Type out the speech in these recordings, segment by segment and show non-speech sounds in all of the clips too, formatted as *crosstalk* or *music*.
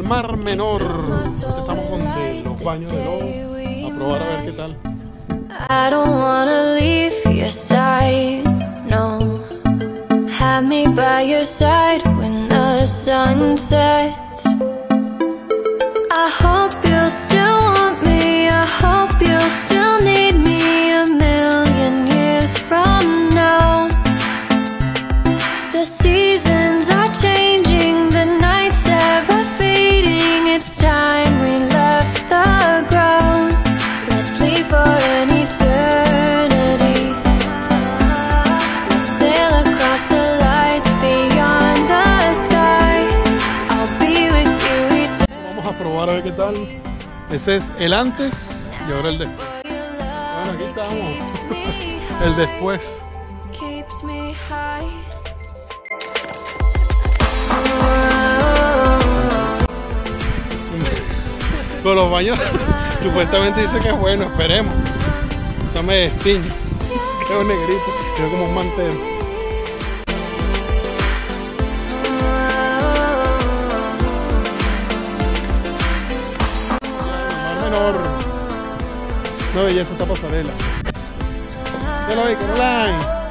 Mar Menor. Estamos con de los baños de lobo. A probar a ver qué tal. I don't wanna leave your side, no. Have me by your side when the sun sets. I hope you'll still want me. I hope you'll still Vamos a ver qué tal. Ese es el antes y ahora el después. Bueno, aquí estamos. *laughs* El después. Con los baños *laughs* supuestamente dice que es bueno, esperemos. No me destiñe. Quedo negrito, quedo como un mantel. Menor. Una belleza esta pasarela. Ya lo vi, Caroline.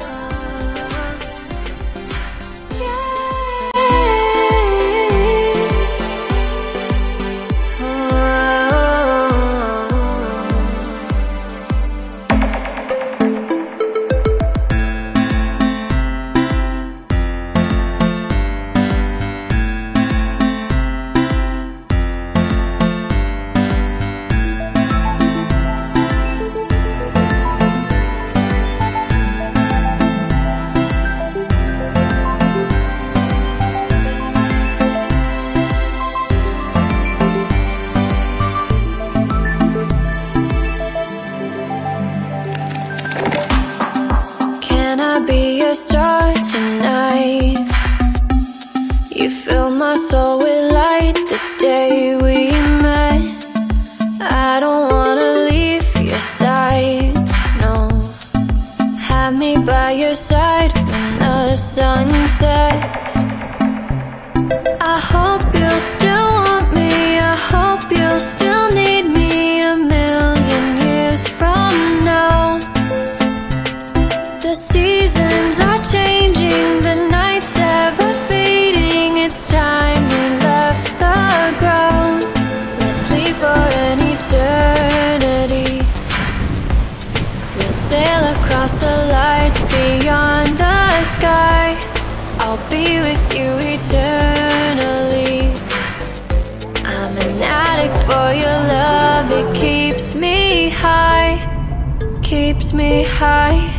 Be your star tonight? You fill my soul with light the day we met. I don't wanna leave your side, no. Have me by your side when the sun sets. Sail across the lights beyond the sky. I'll be with you eternally. I'm an addict for your love, it keeps me high keeps me high.